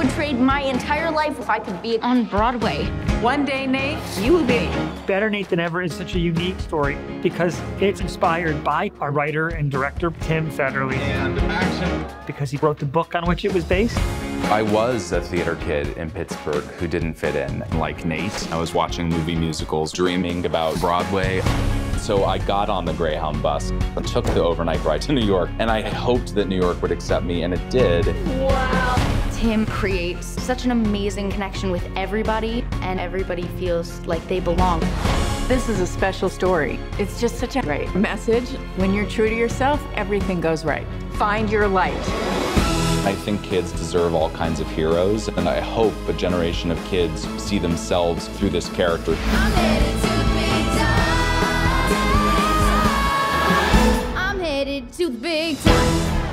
would trade my entire life if I could be on Broadway. One day, Nate, you will be. Better Nate Than Ever is such a unique story because it's inspired by our writer and director, Tim Federle. And action. Because he wrote the book on which it was based. I was a theater kid in Pittsburgh who didn't fit in. Like Nate, I was watching movie musicals, dreaming about Broadway. So I got on the Greyhound bus and took the overnight ride to New York, and I hoped that New York would accept me, and it did. Wow him creates such an amazing connection with everybody, and everybody feels like they belong. This is a special story. It's just such a great message. When you're true to yourself, everything goes right. Find your light. I think kids deserve all kinds of heroes, and I hope a generation of kids see themselves through this character. I'm headed to the big time.